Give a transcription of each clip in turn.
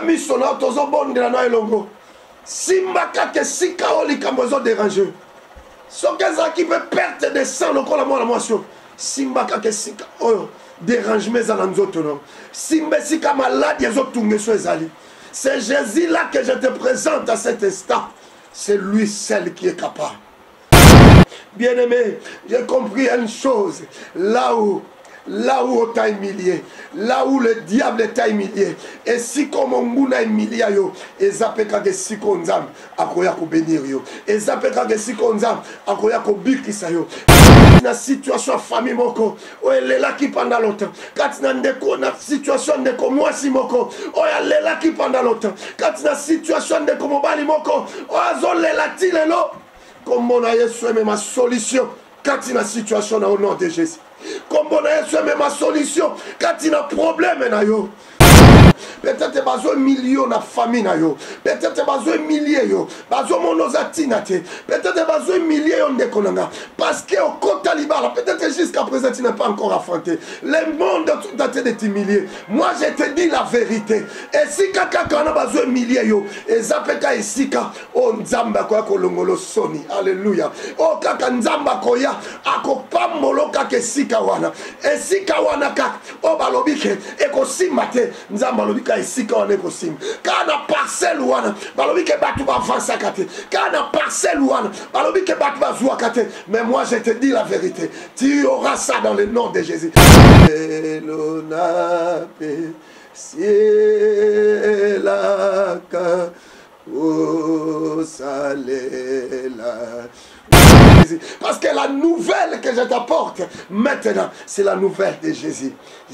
kanga miso na yo tozobondela na elongo. Simba kaka esika oyo likambo ezoderange soki ezalaki mpe perte de sang lokola mwana mwasi oyo simba kaka esika oyo dérangement eza na nzoto no. Simba esika maladi ezotunga eso ezali. C'est jésus là que je te présente à cet instant. C'est lui seul qui est capable. Bien aimé j'ai compris une chose. Là où là où t'a humilié là où le diable t'a humilié esika monguna emilia yo eza mpe kaka esika oyo nzambe akoya kobénir yo. Eza mpe kaka esika oyo nzambe akoya kobikisa yo. Na situation famille moko oyo elelaki panda longtemps kati na ndeko na situation ndeko mwasi moko oyo alelaki panda longtemps kati na situation ndeko mobali moko oyo azolela ti lelo kombo na yesu emema solution. Kati na situation na au nom de jésus kombo na yesu emema solution. Kati na problème na yo peut-être bazoemilie yo na famille na yo. Peut-être bazoemilie yo. Bazomona oza ntina te. Peut-être bazoemilie yo ndeko na nga. Parce que okota libala peut-être jusqu'à présent tu n'es pas encore affronté. Le monde tout a te de t'humilier moi je te dis la vérité. Esika kaka wana bazoemilie yo eza mpe ka esika oyo nzambe akoya kolongola soni. Alleluya oyo kaka nzambe akoya akopambola kaka esika wana. Esika wana kaka oyo balobi ke ekosimba te. Nzambe alobi ka esika wana ekosimba kaka na parcelle wana balobi ke bato bavansaka te. Kaka na parcelle wana balobi ke bato bazwaka te. Mais moi je te dis la vérité. Tu auras ça dans le nom de jésus. Elonape sielaka osalela Parce que la nouvelle que je t'apporte maintenant, c'est la nouvelle de Jésus.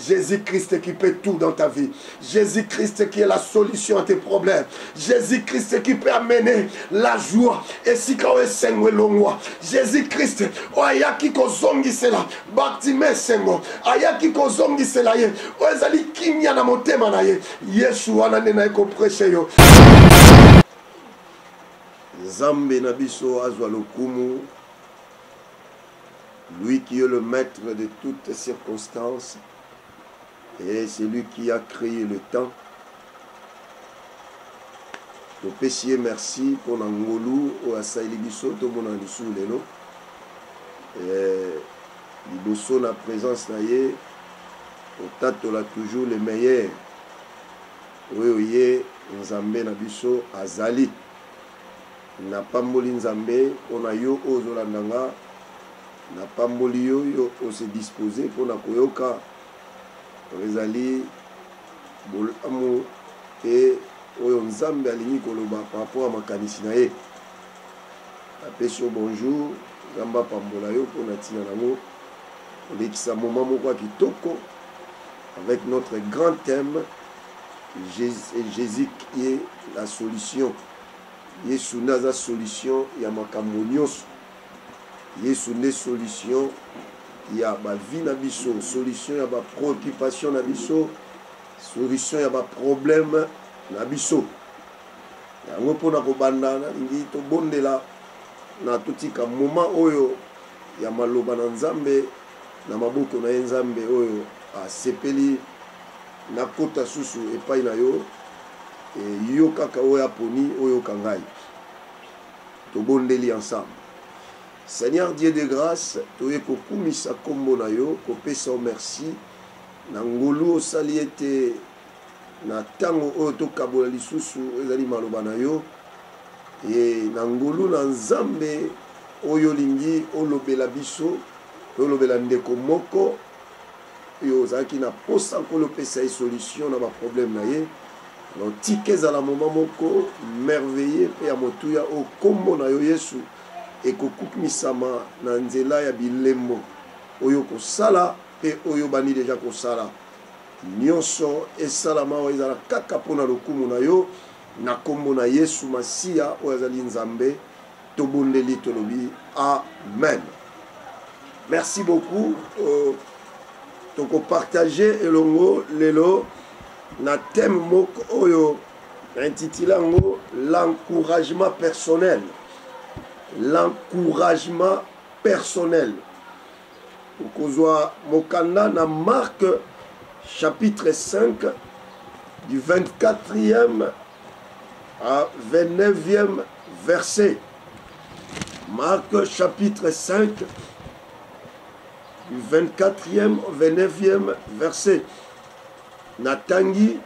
Jésus-Christ qui peut tout dans ta vie. Jésus-Christ qui est la solution à tes problèmes. Jésus-Christ qui peut amener la joie. Et si quand. Jésus-Christ, o ayaki kozongisela batime sengo. Ayaki kozongisela ye. O ezali kimia na motema na ye. Yesu wana nde na ekoprêche yo. Nzambe na biso azwa lokumu. Lui qui est le maître de toutes circonstances et c'est lui qui a créé le temps. Topesi ye merci mpona ngolu oyo asaleli biso tomona lisusu lelo liboso na présence na ye otatola toujours le meilleur oyo ye nzambe na biso azali napamboli nzambe mpona yo oyo ozolanda nga napamboli yo yo ose dispose mpona koyoka. Ezali bolamu e oyo nzambe alingi koloba par rapport ya makanisi na ye. Napesi yo bonjour nzambe apambola yo mpona ntina nango olekisa moma moko ya kitoko avec notre grand thème jésus qui est la solution yesu nde aza solution ya makambo nyonso. Yesu nde solution ya bavi na biso solution ya bapréoccupation na biso solution ya baproblème na biso. Yango mpona kobanda nalingi tobondela na totika moma oyo ya maloba na nzambe na maboko na ye nzambe oyo asepeli nakota susu epai na yo yo kaka oyo aponi oyoka ngai tobondeli ensemble. Seigneur dieu de grâce toye kokumisa nkombo na yo kopesa o merci. Na ngolu osali ete na ntango oyo tokabola lisusu ezali maloba na yo. E na ngolu na nzambe oyo olingi olobela biso olobela ndeko moko. Oyo ozalaki na posa kolopesa ye solution na baproblème na ye alors tika ezala moma moko merveille mpe ya motuya oyo nkombo na yo yesu ekokumisama na nzela ya bilembo oyo kosala mpe oyo bandi deja kosala nyonso esalama oyo ezala kaka mpona lokumu na yo na nkombo na yesu masiya oyo azali nzambe tobondeli tolobi. Amen. Merci beaucoup. Uh, tokopartage elongo lelo na thème moko oyo intitulé l'encouragement personnel l'encouragement personnel okozwa mokanda na mark chapitre 5 du 24e à 29e verset. Marc chapitre 5, du 24e au 29e verset. Natangi,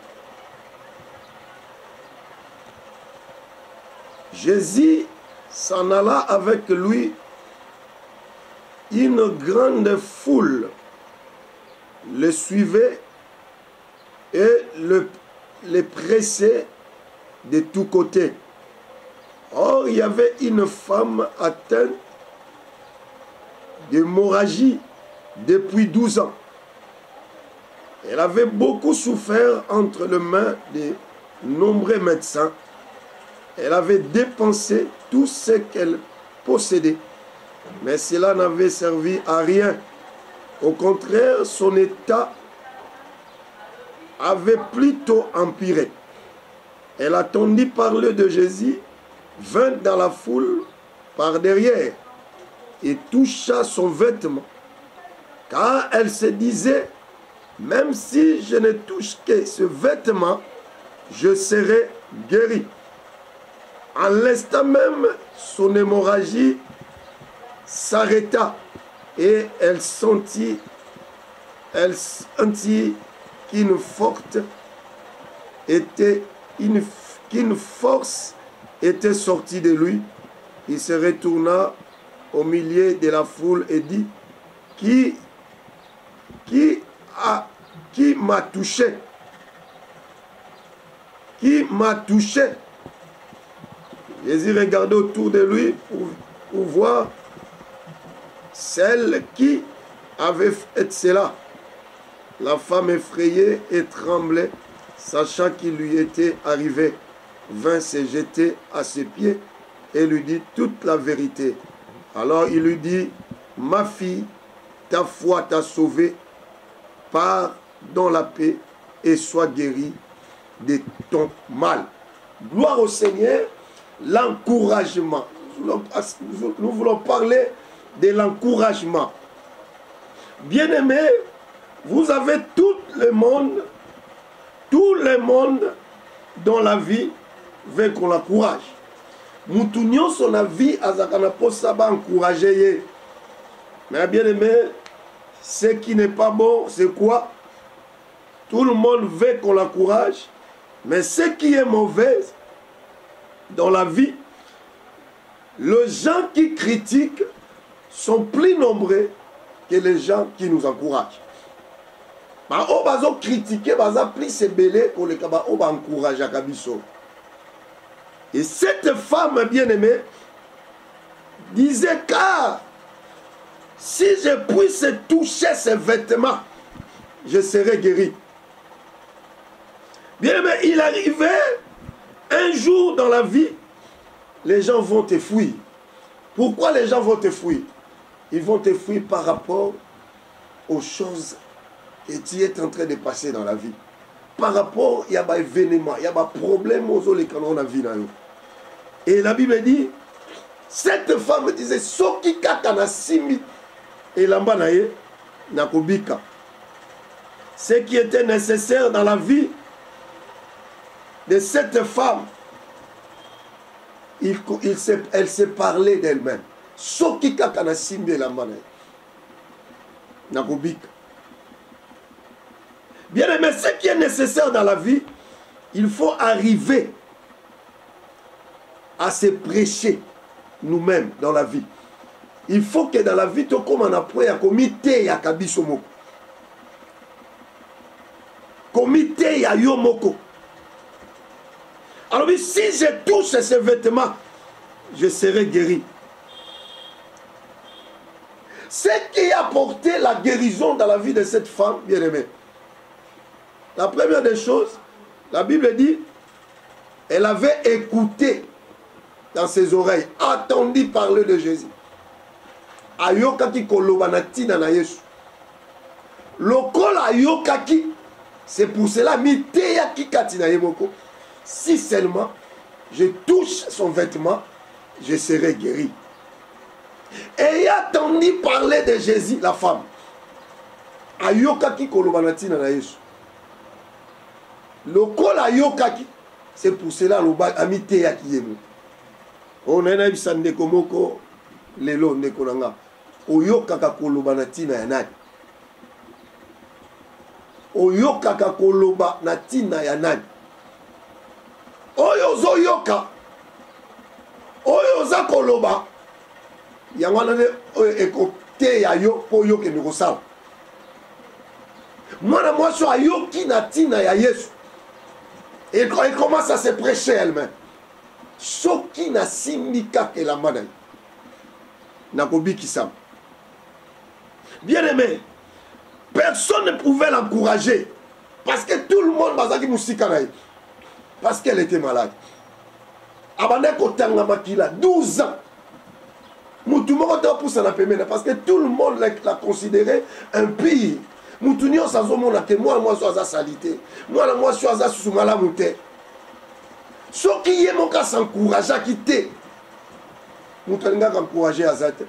Jésus s'en alla avec lui une grande foule le suivait et le, les pressait de tous côtés. Or, il y avait une femme atteinte d'hémorragie depuis 12 ans. Elle avait beaucoup souffert entre les mains de nombreux médecins. Elle avait dépensé tout ce qu'elle possédait. Mais cela n'avait servi à rien. Au contraire, son état avait plutôt empiré. Elle attendit parler de Jésus, vint dans la foule par derrière et toucha son vêtement. Car elle se disait, même si je ne touche que ce vêtement, je serai guéri. En l'instant même, son hémorragie s'arrêta et elle sentit, elle sentit qu'une forte était une, force était sortie de lui. Il se retourna au milieu de la foule et dit Qui, qui, a, qui m'a touché? Qui m'a touché? Jésus regardait autour de lui pour, pour voir celle qui avait fait cela. La femme effrayée et tremblait, sachant qu'il lui était arrivé, vint se jeter à ses pieds et lui dit toute la vérité. Alors il lui dit, ma fille, ta foi t'a sauvée, pars dans la paix et sois guérie de ton mal. Gloire au Seigneur, l'encouragement. Nous voulons parler de l'encouragement. Bien-aimé, vous avez tout le monde, tout le monde dans la vie veut qu'on l'encourage. vie azalaka na mposa baencourage ye mais bien aimé ce qui n'est pas bon c'est quoi? Tout le monde veut qu'on l'encourage. Mais ce qui est mauvais dans la vie les gens qui critiquent sont plus nombreux que les gens qui nous encouragent. bao bazokritike baza plus ebele koleka bao baencourageaka biso et cette femme bien aimée disait car si je puisse toucher ses vêtements je serai guéri bien aimé il arrivait un jour dans la vie les gens vont te fuir pourquoi les gens vont te fuir? Ils vont te fuir par rapport aux choses que tu es en train de passer dans la vie. Par rapport, il y a des événements, il y a des problèmes aux dans la vie. Et la Bible dit, cette femme disait, et nakobika. Ce qui était nécessaire dans la vie de cette femme, elle s'est parlé d'elle-même. kaka na bien aimé ce qui est nécessaire dans la vie il faut arriver à se prêcher nous-mêmes dans la vie. Il faut que dans la vie tokóma na point ya komiteyaka biso moko. Komiteya yo moko alors si je touche ce vêtement je serai guéri Ce qui a apporté la guérison dans la vie de cette femme bien-aimée. La première des choses, la Bible dit, elle avait écouté dans ses oreilles, attendu parler de Jésus. ayokaki koloba na yesu lokola ayokaki c'est pour cela miteyaki kati na ye moko si seulement je touche son vêtement je serai guéri. Ayant entendu parler de jésus la femme ayokaki koloba na na yesu. Lokola ayokaki c'est pour cela aloba amiteyaki ye mo oyo naye nayebisa ndeko moko lelo ndeko na nga oyokaka koloba na ntina ya nani. Oyokaka koloba na ya oyo ozoyoka. Oyo oza koloba. Yango wana nde oyo ekoteya yo mpo oyokende kosala mwana mwasi oyo ayoki na ntina ya yesu et elle commence à se prêcher elle-même. Soki nasimbi kaka elamba na ye nakobikisama. Bien aimé personne ne pouvait l'encourager parce que tout le monde bazalaki mosika na ye parce qu'elle était malade. Abandaki kotanga makila 12 ans. Mutu moko te opusana pembeni parce que tout le monde l'a considéré un pire. Mutu nyonso azomona te mwana mwasi oyo aza sali te mwana mwasi oyo aza susu malamu te soki ye moko asencourageaki te mutu alingaka encourage aza te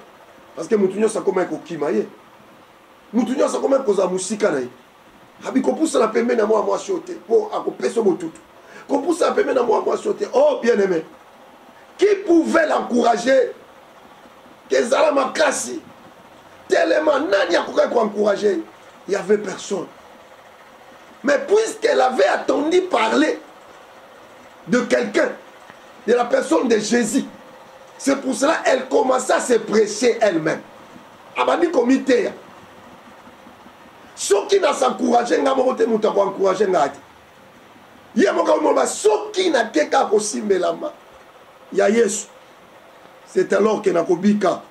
parce que mutu nyonso akomaki kokima ye mutu nyonso akomaki kozala mosika na ye abi kopusana pembeni ya mwana mwasi oyo te mpo akopesa botutu kopusana pembeni ya mwana mwasi te oh bien aimé qui pouvait l'encourager? Kezala makasi. Telema nani akokaki koencourager il n'y avait personne. Mais puisqu'elle avait attendu parler de quelqu'un, de la personne de Jésus, c'est pour cela qu'elle commençait à se prêcher elle-même. abandi komiteya soki nasencourage nga moko te moto akoencourage nga te ye moko omoloba soki nakeka kosimbelama ya yesu c'est alors ke nakobika.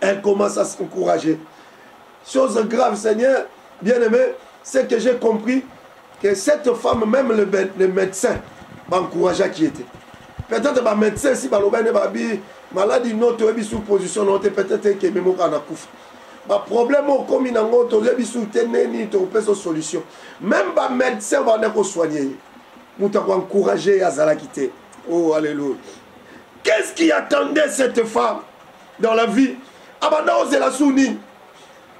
Elle commence à s'encourager. Chose grave seigneur bien aimé c'est que j'ai compris que cette femme même le, le médecin bancourageaki ete peut-être bamédecin si balobai nde babi maladi no toyebi sous position no te peut-être ekeme moko anakufa ba problème okomi nango toyebi su te neni topesa solution. Même bamédecin banda kosoigne moto akoencourage azalaki te oh alléluia. Qu'est-ce qui attendait cette femme dans la vie? Abanda ozela su nini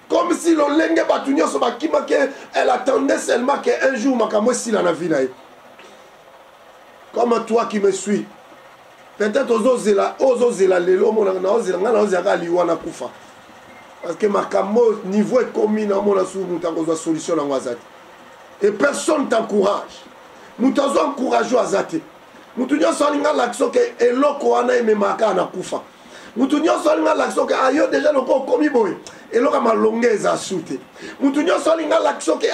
comme si lolenge bato nyonso bakimaki elle attendait seulement que un jour makambo esila na vie na ye comme toi qui me suis. Peut-être ozozela ozozela lelo omonaka na ozela ngai na ozelaka liwa na kufa parce que makambo niveau ekomi na omona su moto akozwa solution nango aza te et personne t'encourage. Moto azwa encourage oyo aza te moto nyonso alinga alakisa oke eloko wana ememaka na kufa moto nyonso alinga alakisa oke ayo deja loko okomi boye eloko malonge eza su te motu nyonso alinga alakisa oke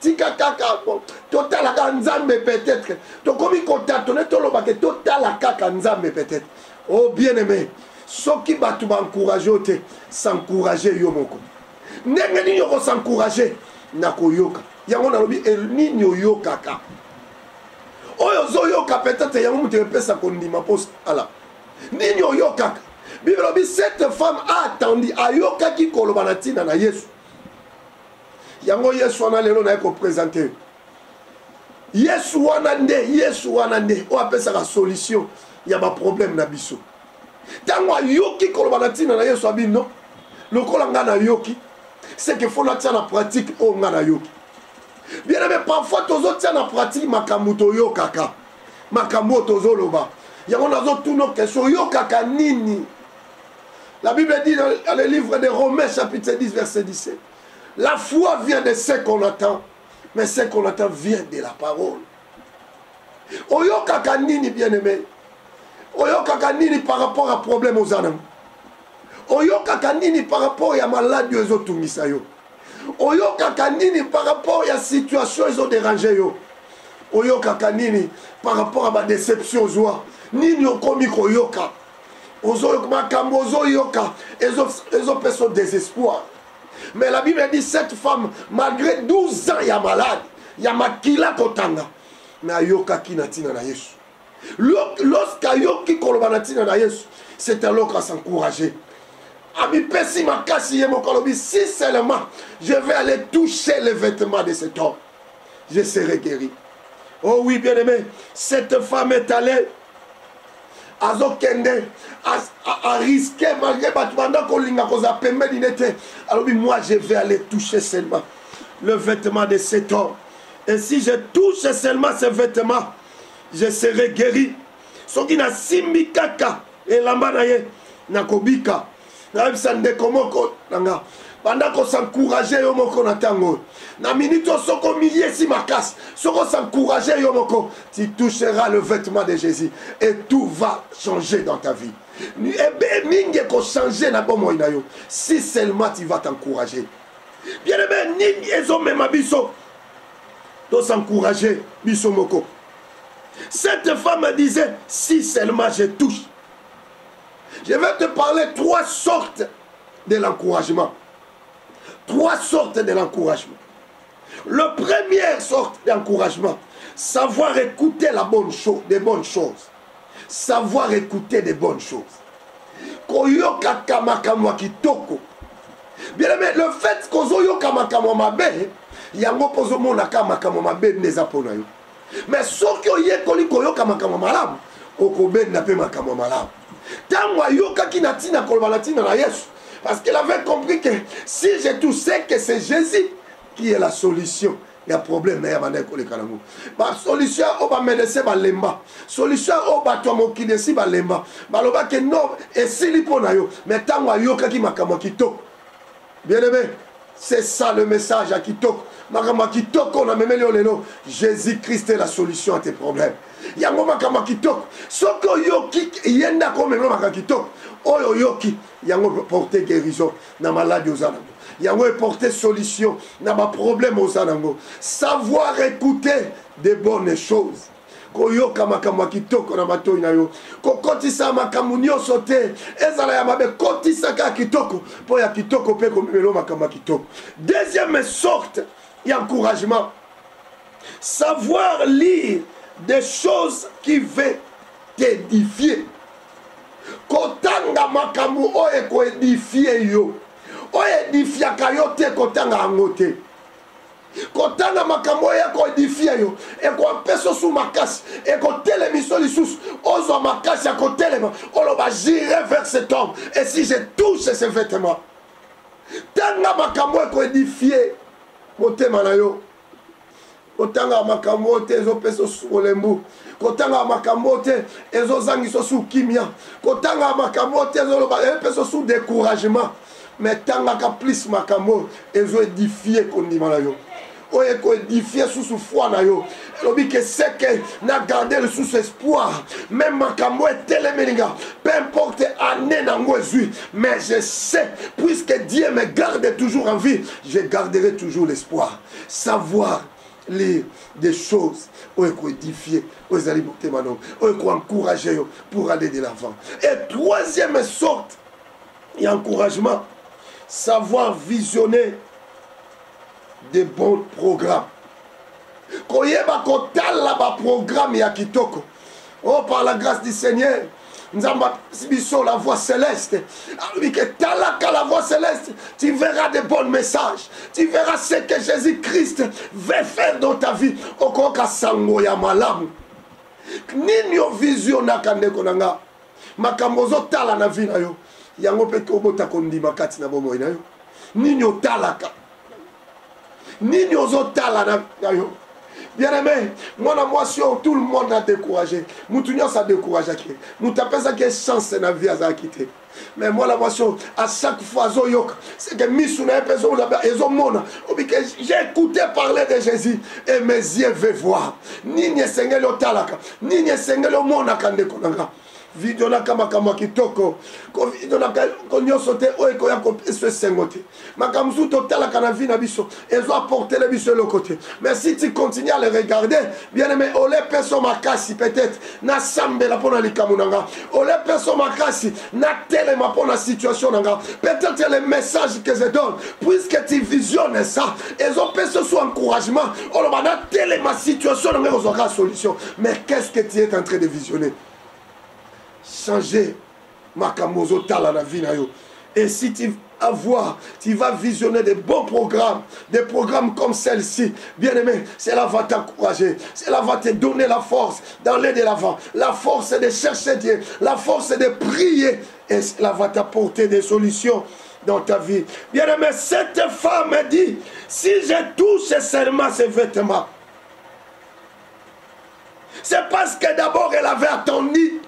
tika kaka bon totalaka nzambe peut-être. Tokomi kotatone tolobake totala kaka nzambe peut-être. Oh bien aimé soki bato baencourage yo te s'encourage yo moko. Ndenge nini okosencourage na koyoka yango nalobi nini oyokaka? Oyo ozoyoka peut-être yango moto epesa kondima mpo ala. Nini oyokaka? Bible lobi cette femme attendi ayokaki koloba na ntina na yesu. Yango yesu wana lelo naye kopresente yesu wana nde yesu wana nde oyo apesaka solution ya baproblème na biso ntango ayoki koloba na ntina na yesu abi no lokola ngai nayoki seke fo natia na pratique oyo ngai nayoki. Bien aime parfois tozotia na pratique makambo toyokaka. Makambo oyo tozoloba. Yango nazotuna question oyokaka nini? La Bible dit dans le livre de Romains chapitre 10 verset 17, la foi vient de ce qu'on attend, mais ce qu'on attend vient de la parole. oyokaka nini bien-aimé oyokaka nini par rapport à problème oza nango oyokaka nini par rapport ya maladi oyo ezotungisa yo? Oyokaka nini par rapport ya situation ezoderange yo? Oyokaka nini par rapport à badéception ozwa nini okomi koyoka? Makambo ozoyoka ezopesa désespoir. Mais la bible dit cette femme malgré 12 ans ya malade ya makila kotanga mais ayokaki na ntina na yesu lorsque ayoki koloba na na c'est alors s'encourager. Amipesi makasi ye moko alobi si seulement je vais aller toucher les vêtements de cet homme je serai guéri. Oh oui bien aimé cette femme est allée azokende ariske malgré bato banda kolinga kozala pembeni ne te alobi moi je vais aller toucher seulement le vêtement de cet homme. Et si je touche seulement ses vêtements, je serai guéri. soki nasimbi kaka elamba na ye nakobika. Nayebisa ndeko moko na nga banda kosencourage yo moko na ntango. Oyo na minute oyo soki omiliesi makasi soki osencourage yo moko tu toucheras le vêtement de jésus et tout va changer dans ta vie. Mingi ekochange na bomoi na yo si seulement tu vas t'encourager. Bien aimé nini ezomema biso? Tosencourage biso moko cette femme disait si seulement je touche je vais te parler trois sortes de l'encouragement. Trois sortes de l'encouragement. La première sorte d'encouragement savoir écouter la des bonnes choses. Savoir écouter des bonnes choses. Bien aimé le fait mais soki oyekoli koyoka makambo malamu okobenda mpe makambo malamu. Ntango ayokaki na ntina koloba na ntina na yesu parce qu'il avait compris que si je tout sais que c'est jésus qui est la solution ya problème na ye banda ekoleka nango. Basolution oyo bamédecin balemba solution oyo bato ya mokili esi balemba balobaki no esili mpo na yo mais ntango ayokaki makambo ya kitoko. Bien aimé c'est ça le message ya kitoko jésus christ est la solution à tes problèmes. Yango makambo ya kitoko. Soki oyoki ye ndako omemelo makambo ya kitoko. Oyo oyoki yango porte guérison na maladi oza nango. Yango eporte solution na baproblème oza nango. Savoir écouter de bonnes choses. Koyoka makambo ya kitoko na matoi na yo. Kokotisa makambo nyonso te. Ezala ya mabe kotisa kaka kitoko. Mpo ya kitoko mpe komemelo makambo kitoko. Deuxième sorte ya encouragement. Savoir lire des choses qui veut t'édifier. Kotanga makambo oyo ekoedifie yo. Oyo edifiaka yo te kotanga yango te kotanga makambo oyo ekoedifie yo. Ekopesa osu makasi. Ekotelemisa lisusu. Ozwa makasi ya kotelema. Oloba jire vers cet homme. Et si je touche ce vêtement tanga makambo ekoedifie motema na yo. Kotanga makambo oyo te ezopesa osu kolembu kotanga makambo oyo te ezozangisa osu kimia kotanga makambo oyo te ezoloba epesa osu découragement mais tangaka plus makambo oyo ezoedifie kondima na yo oyo ekoedifie susu foi na yo. Elobi ke seke na garde lisusu espoir. Même makambo etelemeli nga peu importe année nango ezwi mais je sais puisque dieu me garde toujours en vie je garderai toujours l'espoir. Savoir lire des choses. Oyo ekoedifie oyo ezali motema nango oyo ekoencourage yo pour aller de l'avant. Et troisième sorte ya encouragement. Savoir visionner des bons programmes. Koyeba kotala baprogramme ya kitoko. Oh par la grâce du seigneur nzambe apesi biso la voix céleste. Alobi ke talaka la voix céleste tu verras de bons messages. Tu verras ce que jésus christ veut faire dans ta vie. Okoyoka sango ya malamu. Nini ovisionnaka ndeko na nga? Makambo ozotala na vi na yo. Yango mpe tobota kondima kati na bomoi na yo. Nini otalaka nini ozotala na yo? Bien aimé mwana mwasi oyo tout le monde a découragé. Mutu nyonso adécourageaki mutu apesaki chance na vie azalaki te mais mwana mwasi oyo à chaque fois azoyoka seke misu na ye mpe ezomona obike j'ai écouté parler de jésus et mes yeux veut voir. Nini esengeli otalaka nini esengeli omonaka ndeko na nga vidionaka makambo ya kitoko. Kovidionaka nyonso te oyo ekoya kopesa esengo te. Makambo mosusu totalaka na vie na biso. Ezoaportele biso eloko te mais si tu continue à le regarder bien aimé olepeso makasi peut-être nasambela mpo na likambo na nga olepeso makasi natelema mpo na situation na nga peut-être le message que je donne. Puisque tu visionnes ça ezopesa so encouragement oloba natelema situation na nga ekozwaka solution. Mais qu'est-ce que tu es en train de visionner? Changer makambo ozotala na vie na yo et si tu vas voir tu vas visionner des bons programmes des programmes comme celle-ci. Bien aimé cela va t'encourager cela va te donner la force d'aller de l'avant. La force de chercher Dieu. La force de prier. Et cela va t'apporter des solutions dans ta vie. Bien aimé, cette femme dit, si je touche seulement ses vêtements, C'est parce que d'abord elle avait attendu.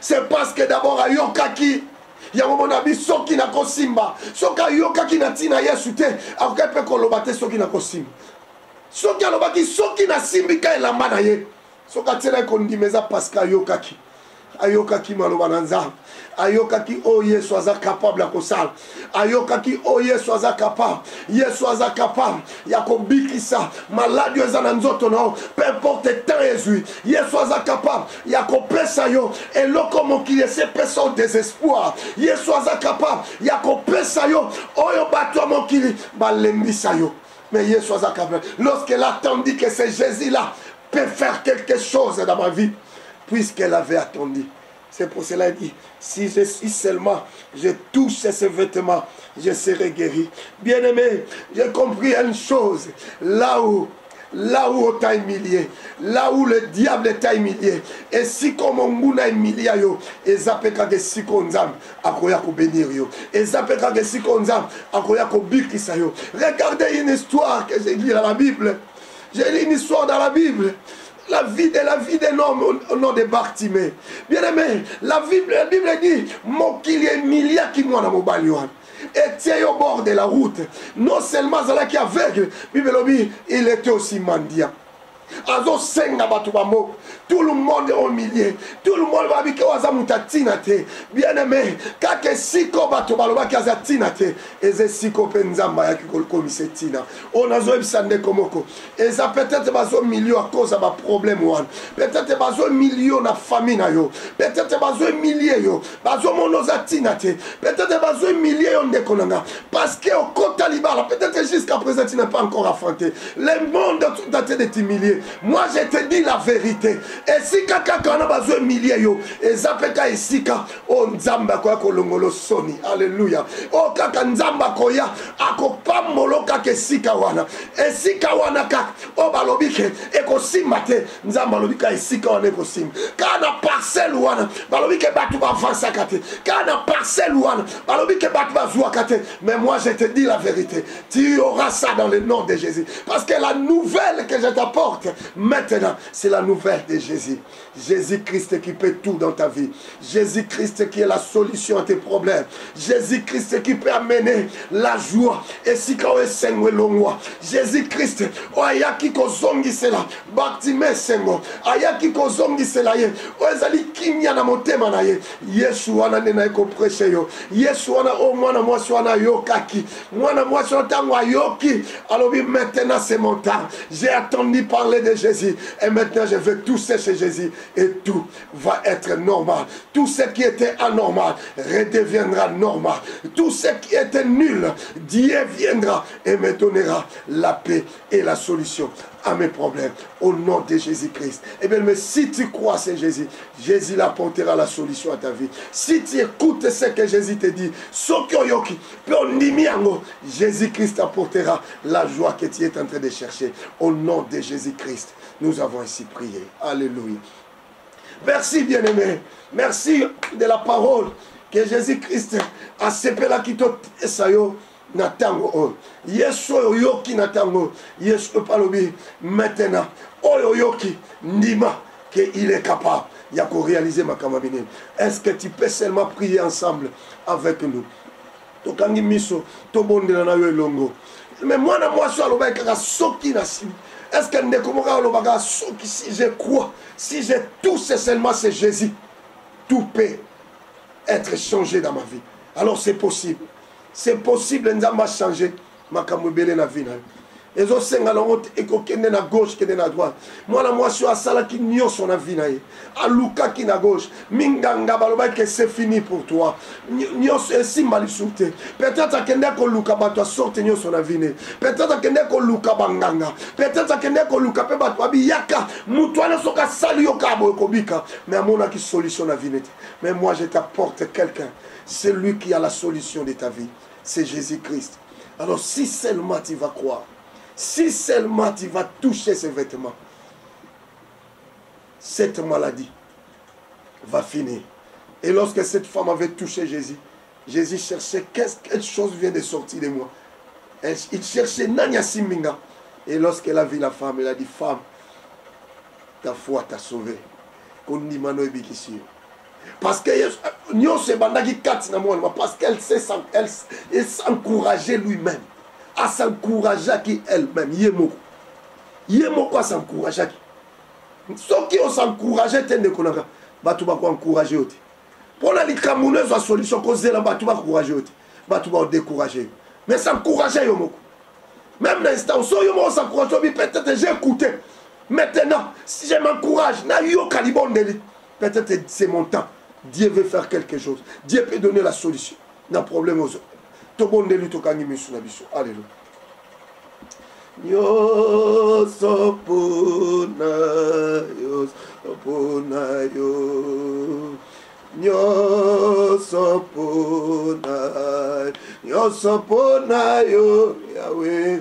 C'est parce que d'abord ayokaki yango mona bi soki nakosimba soki ayokaki na ntina yesu te akoki mpe koloba te soki nakosimba soki alobaki soki nasimbi ka elamba na ye soki atielaki kondima eza parce que ayokaki ayokaki maloba na nzambe. Ayokaki oyo yesu aza capable ya kosala. Ayokaki oyo yesu aza capable. Yesu aza ya kobikisa. Maladi oyo eza na nzoto na yo. Importe temps ezwi yesu aza capable ya kopesa yo. Eloko mokili esepesa yo désespoir. Yesu aza capable ya kopesa yo. Oyo bato ya mokili balembisa yo. Mais yesu aza capable. Lorsqu'elle attendit que ce jésus là peut faire quelque chose dans ma vie puisqu'elle avait attendu c'est pour cela qu'il dit, si je seulement, je touche ces vêtements, je serai guéri. Bien-aimé, j'ai compris une chose. Là où là où on t'a humilié, là où le diable t'a humilié, et si comme on a humilié yo, et zapeka que si konzam, akoya ko bénir yo, et zapeka que si konzam, akoya ko bikisa yo. Regardez une histoire que j'ai lue dans la Bible. J'ai lu une histoire dans la Bible la vie de la vie d'un homme au, nom de Bartimée. Bien aimé, la Bible, la Bible dit, mokili emilia ki mwana mobali wana. était au bord de la route. Non seulement Zala qui aveugle, Bible il était aussi mendiant. azosenga bato bamoko tout le monde au milieu. Tout le monde babiki oyo aza moto atina te bien aimé kaka esika bato balobaki aza tina te eza esika mpe nzambe ayaki kokomisa etina oyo nazoyebisa ndeko moko. Eza peut-être bazomilio a cause ya baproblème wana. Peut-être bazomilio na famille na yo. Peut-être bazoemilie yo. Bazomona oza tina te peut-être bazoemilie yo ndeko na nga parce que okota libala peut-être jusqu'à présent tu n'es pas encore affronté. Le monde tout a te de t'humilier moi je te dis la vérité esika kaka wana bazoemilie yo eza mpe ka esika. Kolongola soni. Alleluya oyo kaka nzambe akoya akopambolo kaka esika wana. Esika wana kaka. Oyo balobi ke ekosimba te. Nzambe alobi ka esika wana ekosimba. Kaka na wana balobi ke bato bavansaka te. Kaka na wana balobi ke bato bazwaka te. Mais moi je te dis la vérité. Tu auras ça dans le nom de jésus. Parce que la nouvelle que je t'apporte maintenant c'est la nouvelle de jésus jésus-christ qui peut tout dans ta vie. Jésus-christ qui est la solution à tes problèmes. Jésus-christ qui peut amener la joie. Oyo esengo elongwa jésus-christ. Oyo ayaki kozongisela bartime esengo ayaki kozongisela ye oyo ezali kimia na motema na ye yesu wana nde naye kopreshe yo. Yesu wana oyo mwana mwasi wana ayokaki mwana mwasi wana ntango ayoki. Alobi maintenant c'est mon temps. J'ai attendu parler de jésus. Et maintenant je veux tousser chez jésus et tout va être normal tout ce qui était anormal redeviendra normal tout ce qui était nul Dieu viendra et me donnera la paix et la solution à mes problèmes au nom de Jésus-Christ. Eh bien, mais si tu crois c'est Jésus, Jésus apportera la solution à ta vie. Si tu écoutes ce que Jésus te dit, Jésus-Christ apportera la joie que tu es en train de chercher. Au nom de Jésus-Christ, nous avons ainsi prié. Alléluia. Merci, bien-aimé. Merci de la parole que Jésus-Christ a sepela kito esayo na oyoki na ntango yesu oyo alobi maintenant oyo oyoki ndima ke il est capable. Ya koréaliser makambo ya minene est ce que tu peux seulement prier ensemble avec nous? Tokangi miso tobondela na yo elongo me mwana mwasi alobaki kaka soki na nsima est ce que soki si je crois si je touche seulement c'est jésus. Tout peut être changé dans ma vie. Alors c'est possible. C'est possible nzambe achange makambo ebele na vie na yo ezosenga nango te ekokende na gauche kende na droite. Mwana mwasi oyo asalaki nyonso na vie na ye alukaki na gauche. Minganga balobaki ese fini pour toi. Nyonso esimba lisusu te. Peut-être akende koluka bato asorte nyonso na ne peut-être akende koluka banganga. Peut-être akende koluka mpe bato babiyaka motu wana soki asali yo kaka boye kobika mais amonaki solution na vie ne te. Mais moi je t'apporte quelqu'un. C'est lui qui a la solution de ta vie. C'est Jésus-Christ. Alors si seulement tu vas croire si seulement tu vas toucher ces vêtements, cette maladie va finir. Et lorsque cette femme avait touché Jésus, Jésus cherchait quelque chose vient de sortir de moi. Il cherchait Nanya Siminga. Et lorsqu'elle a vu la femme, elle a dit Femme, ta foi t'a sauvé kondima no ebikisi yo parce que parce qu'elle s'encourageait lui-même asencourageaki elle-même. Ye moko. Ye moko asencourageaki. Soki osencourage te ndeko nanga bato bakoencourage yo te. Mpona likambo no ezwa solution kozela bato bakourage yo te. Bato baodécourage yo. Mais s'encourage yo moko. Même na instant so yo moko s'encourage obi peut-être j'ai écouté. Maintenant si je m'encourage nayoka libondeli peut-être c'est mon temps. Dieu veut faire quelque chose. Dieu peut donner la solution. Na problème ozo tobondeli tokangi miso na biso. Alleluya nyonso mpona yo mpona yo. Nyonso mpona nyonso mpona yo. Yawe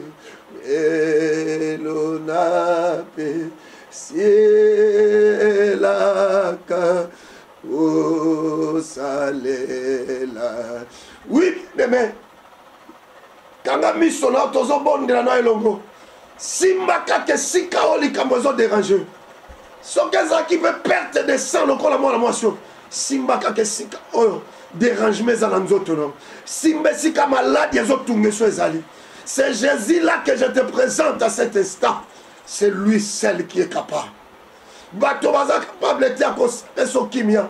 elona mpe sielaka osalela. Oui deme kanga miso na tozobondela na elongo. Simba kaka esika oyo likambo ezoderange soki ezalaki mpe perte de sang lokola mwana mwasi oyo simba kaka esika oyo dérangement eza na nzoto no simba esika maladi ezotunga so ezali. C'est jésus là que je te présente à cet instant. C'est lui seul qui est capable. Bato baza capable te ya kosapeso kimia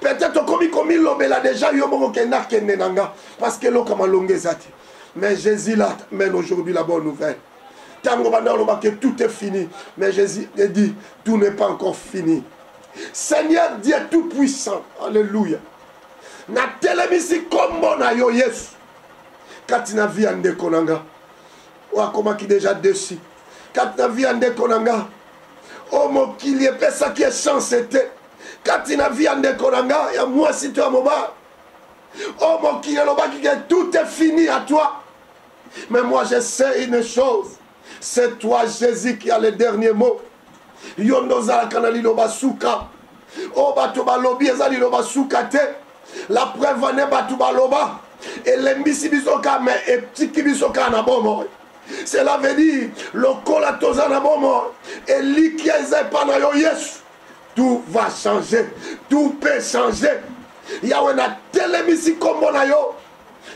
peut-être okomi komilobela déjà yo moko kende akende na nga parce que eloko malongo eza te mais jésus là mène aujourd'hui la bonne nouvelle. Que tout est fini. Mais jésus dit tout n'est pas encore fini. Seigneur dieu tout puissant alléluia natelemisi nkombo na yo yesu. Kati na vi ya ndeko na nga oyo akomaki deja desi. Kati na vi ya ndeko na nga oyo mokili epesaki echance te. Kati na vi ya ndeko na nga ya mwasi to ya mobali oyo mokili tout est fini à toi mais moi je sais une chose. C'est toi jésus qui a le dernier mot yo nde ozalaka na liloba suka. Oyo bato balobi eza liloba suka te. La preuve ane bato baloba. Elembisi biso kaka me etiki biso kaka na bomoi cela veut dire lokola toza na bomoi elikia eza epa na yo yesu. Tout va changer. Tout peut changer. Yawe natelemisi nkombo na yo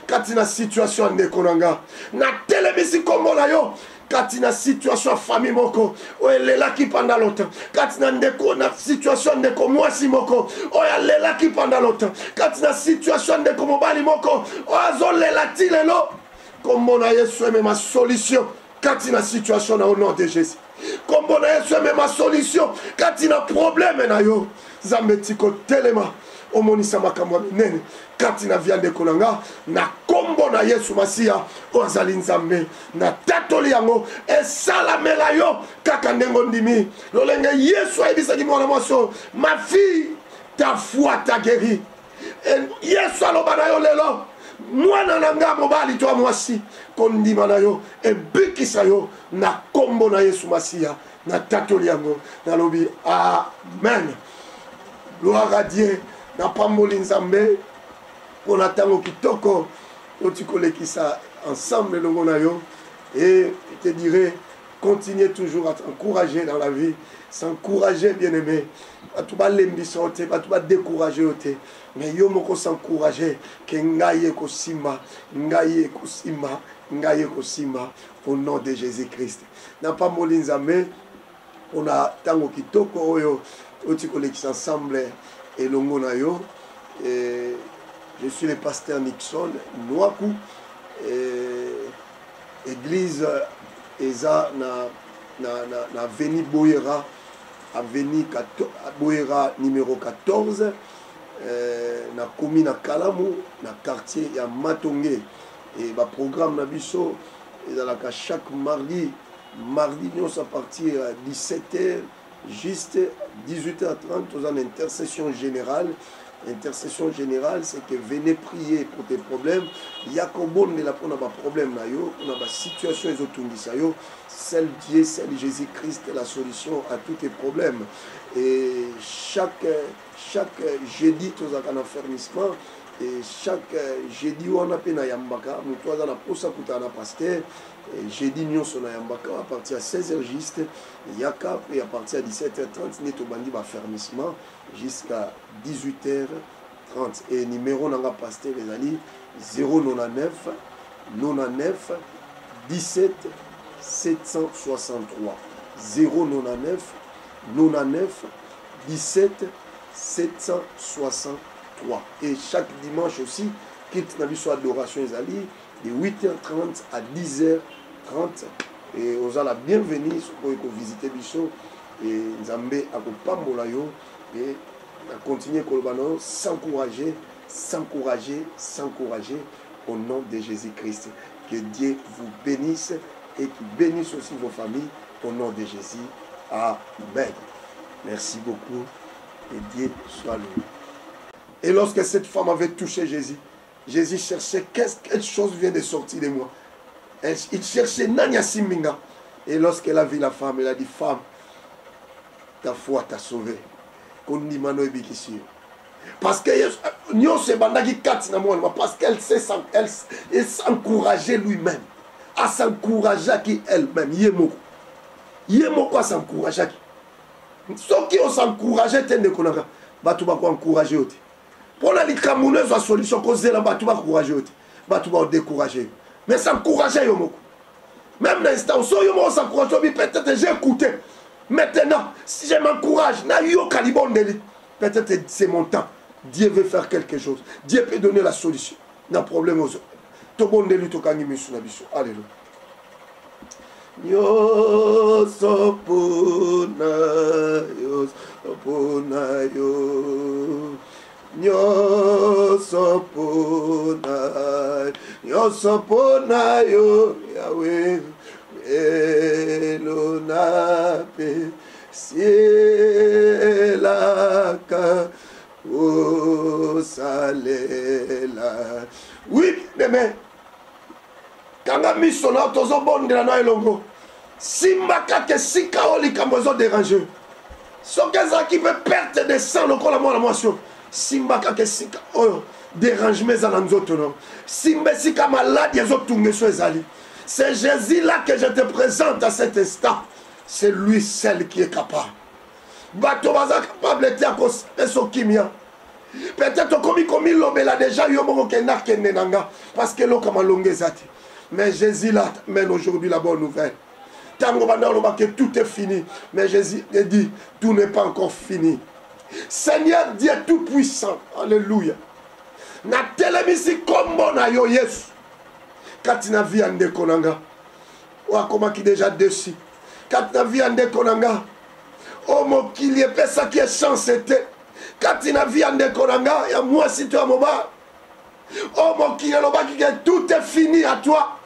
kati na situation ya ndeko na nga. Natelemisi nkombo na yo kati na situation ya famille moko oyo elelaki panda longtemps kati na ndeko na situation ya ndeko mwasi moko oyo alelaki panda longtemps kati na situation ya ndeko mobali moko oyo azolela ti lelo. Kombo na yesu emema solution kati na situation na au nom de jésus. Kombo na yesu emema solution kati na probleme na yo. Nzambe ti kotelema omonisa makambo ya minene kati na vi ya ndeko na nga na nkombo na yesu masiya oyo azali nzambe. Natatoli yango esalamela yo kaka ndenge ondimi lolenge yesu ayebisaki mwana mwasi oyo ma fille ta foi ta guéri. Yesu aloba na yo lelo mwana na nga mobali to ya mwasi kondima na yo ebikisa yo na nkombo na yesu masiya natatoli yango. Nalobi amen. Gloire à dieu napamboli nzambe mpona ntango kitoko oti kolekisa ensemble elongo na yo. Et je te dirais continuer toujours à t'encourager dans la vie s'encourager bien aimé bato balembisa yo te bato badécourage yo te. Mais yo moko s'encourage ke ngai ekosimba ngai ekosimba ngai ekosimba au nom de jésus christ napamboli nzambe mpona ntango kitoko oyo oti kolekisa ensemble elongo na yo et je suis le pasteur Nixon Noaku église eza na na na, na avenue Boyera avenue Boyera numéro 14 euh, na komi na Kalamu na quartier ya Matonge. Et ba programme na biso ezalaka chaque mardi mardi nyonso à partir à 17h juste 18h30, tu as une intercession générale. Intercession générale, c'est que venez prier pour tes problèmes. Il y a combien de problèmes, problème, on a des situations, ils ont Celle Dieu, celle Jésus-Christ est la solution à tous tes problèmes. Et chaque, chaque jeudi, tu as un affermissement. Et chaque jeudi, on a peine à Yambaka, tu as un poste à pasteur. Jeudi nyonso na yambaka à partir ya 16h juste yaka mpe à partir ya 17h30 nde tobandi bafermissement jusqu'à 18h30 et numéro nanga paster ezali 099 99 17 763 099 99 17 763 et chaque dimanche aussi quitte na biso adoration ezali de 8h30 à 10h30 et oza la bienvenue sokoyo kovisite biso e nzambe akopambola yo. E akontinue koloba na s'encourager s'encourager s'encourager au nom de Jésus-Christ. Que Dieu vous bénisse et qu'il bénisse aussi vos familles au nom de Jésus. Amen. Merci beaucoup et Dieu soit loué. Et lorsque cette femme avait touché Jésus Jésus cherchait quelque chose vient de sortir de moi. Il cherchait Nanya Siminga. Et lorsqu'elle a vu la femme, elle a dit Femme, ta foi t'a sauvé. Parce que parce qu'elle s'est s'encourager lui-même. À s'encourager elle-même. Yemoko. Yemoko à s'encourager. Ceux qui ont s'encouragé, tende konaka. Batu bako encourager mpona likambo no ezwa solution kozela bato bakourage yo te. Bato badécourage yo. Mais s'encourage yo moko. Même na instant so yo moko s'encourage obi peut-être j'ai écouté. Maintenant si je m'encourage nayoka libondeli peut-être c'est mon temps. Dieu veut faire quelque chose. Dieu peut donner la solution. Na problème ozo tobondeli tokangi miso na biso. Alleluya nyonso mpona yo mpona yo nyonso mpona nyonso mpona yo yawe elona mpe sielaka osalela. Wi deme kanga miso na tozobondela na elongo simba kaka esika oyo likambo ezoderange soki ezalaki mpe perte de sang lokola mwana mwasi oyo simba kaka esika oyo dérangement eza na nzoto no simba esika maladi ezotunga so ezali. C'est jésus là que je te présente à cet instant. C'est lui seul qui est capable. Bato baza capable te ya kopesa okimia peut-être okomi komilobela déjà yo moko kende akende na nga parce que eloka malongo eza te. Mais jésus là mène aujourd'hui la bonne nouvelle. Ntango banda oloba que tout est fini. Mais jésus dit tout n'est pas encore fini seigneur dieu tout puissant alleluya natelemisi nkombo na yo yesu. Kati na vi ya ndeko na nga oyo akomaki deja desi kati na vi ya ndeko na nga oyo mokili epesaki echance te kati na vi ya ndeko na nga ya mwasi to ya mobali oyo mokili elobaki ke tout est fini à toi.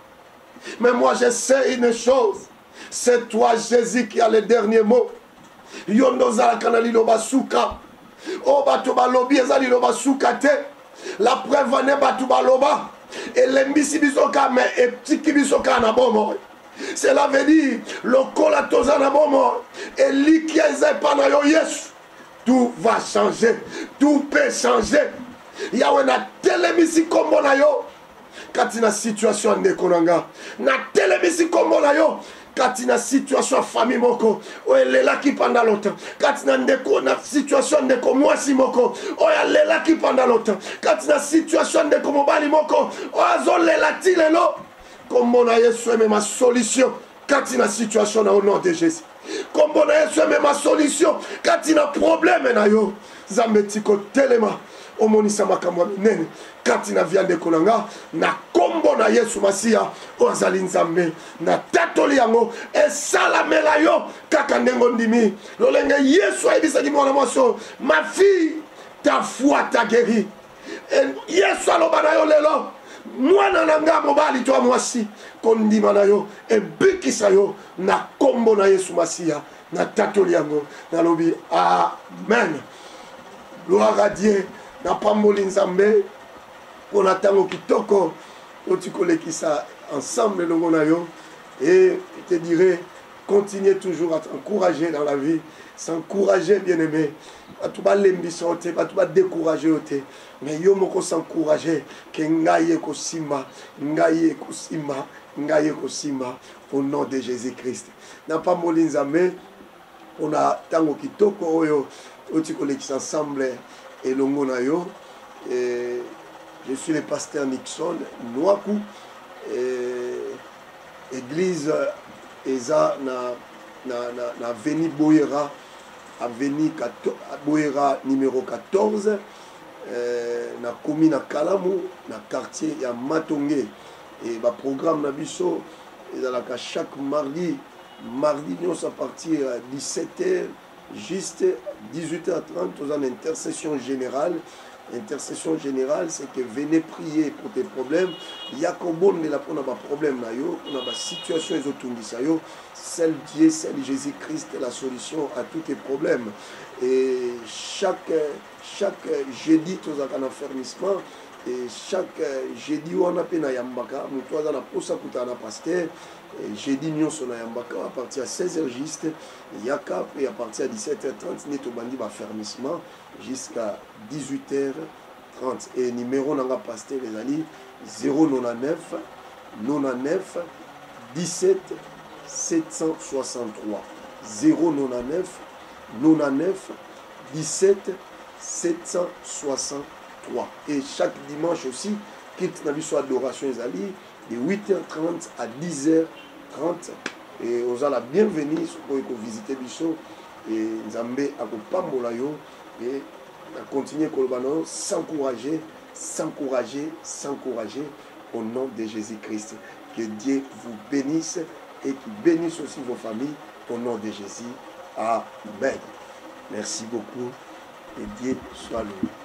Mais moi je sais une chose. C'est toi jésus qui a le dernier mot yo nde ozalaka na liloba suka. Oyo bato balobi eza liloba suka te. La preuve ane bato baloba elembisi biso kaka me etiki biso kaka na bomoi cela veut dire lokola toza na bomoi elikia eza epa na yo yesu. Tout va changer. Tout peut changer. Yawe natelemisi nkombo na yo. Kati na situation ya ndeko na nga natelemisi nkombo na yo kati na situation ya famille moko oyo elelaki panda longtemps kati na ndeko na situation ya ndeko mwasi moko oyo alelaki panda longtemps kati na situation ya ndeko mobali moko oyo azolela ti lelo. Kombo na yesu emema solution kati na situation na au nom de jésus. Kombo na yesu emema solution kati na probleme na yo. Nzambe ti kotelema omonisa makambo ya minene kati na via ndeko na nga na nkombo na yesu masiya oyo azali nzambe. Natatoli yango esalamela yo kaka ndenge ondimi lolenge yesu ayebisaki mwana mwasi oyo ma fille ta foi ta guéri. Yesu aloba na yo lelo mwana na nga mobali to ya mwasi kondima na yo ebikisa yo na nkombo na yesu masiya natatoli yango nalobi amen. Gloire à dieu napamboli nzambe mpona ntango kitoko oti kolekisa ensemble elongo na yo. E te dire continuez toujours à t'encourager dans la vie s'encourager bien aimé bato balembisa yo te bato badécourage yo te mais yo moko s'encourage ke ngai ekosimba ngai ekosimba ngai ekosimba au nom de jésus christ napamboli nzambe mpona ntango kitoko oyo oti kolekisa ensemble elongo na yo et je suis le pasteur nixon noaku et église eza na, na, na, na aveni boyera aveni boyera numéro 14 euh, nakomi na kalamu na quartier ya matonge. E baprogramme na biso ezalaka chaque mardi mardi nyonso à partir ya 17h juste 18h30 toza na intercession générale. Intercession générale c'est que venez prier pour tes problèmes. Ya kobondela mpona baproblème na yo. Mpona basituation ezotungisa yo. Seul dieu seul jésus christ est la solution à tous tes problèmes. Et chaque, chaque jeudi tozalaka na fermissement et chaque jeudi wana mpe nayambaka moto aza na mposa kutana na paster jeudi nyonso nayambaka à partir ya 16h juste yaka mpe à partir ya 17h30 nde tobandi bafermissement jusqu'à 18h30 et numéro nanga paster ezali 099 99 17 763 099 99 17 763 et chaque dimanche aussi quitte na biso adoration ezali de 8h30 à 10h30 et ozala bienvenu sokoyo kovisite biso e nzambe akopambola yo. E akontinue koloba na yo s'encourager s'encourager s'encourager au nom de jésus-christ que dieu vous bénisse et qu'il bénisse aussi vos familles. Au nom de jésus amen. Merci beaucoup et dieu soit loué